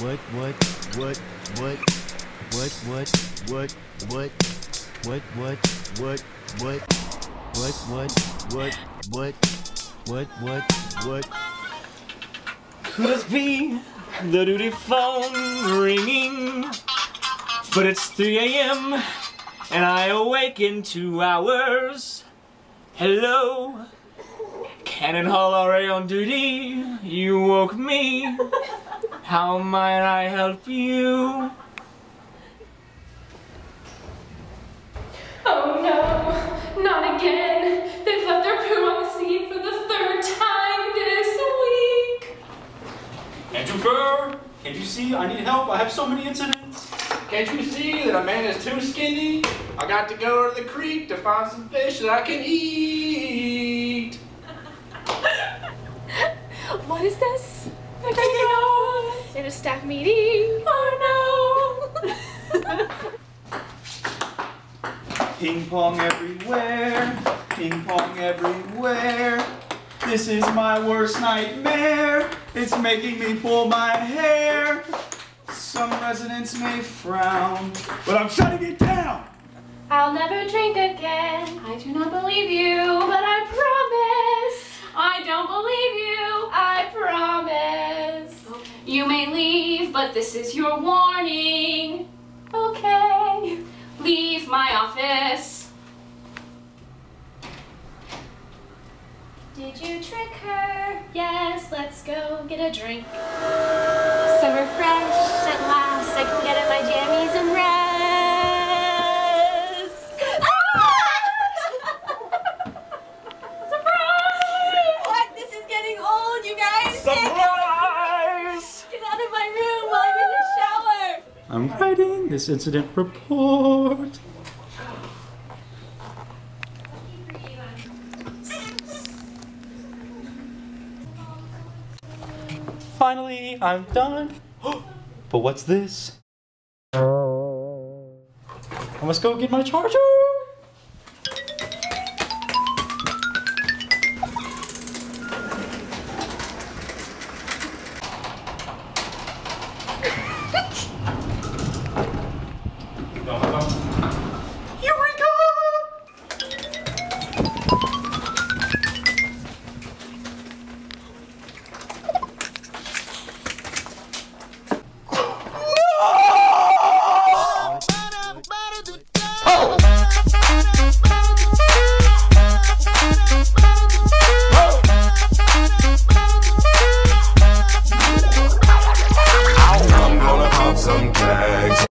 what, what, what, what, what, what, what, what, what, what, what, what, what, what, what, what, what, what, what. Could it be the duty phone ringing? But it's 3 a.m. and I awake in two hours. Hello? Cannon Hall RA on duty. You woke me. How might I help you? Oh no, not again. They've left their poo on the seat for the third time this week. Andrew Fur, can't you see I need help? I have so many incidents. Can't you see that a man is too skinny? I got to go to the creek to find some fish that I can eat. What is this? I don't know. In a staff meeting. Oh no. Ping pong everywhere, ping pong everywhere. This is my worst nightmare. It's making me pull my hair. Some residents may frown, but I'm shutting it down. I'll never drink again. I do not believe you, but I promise. You may leave, but this is your warning. Okay. Leave my office. Did you trick her? Yes, let's go get a drink. So refreshed at last, I can get in my jammies I'm writing this incident report. Finally, I'm done. but what's this? I must go get my charger.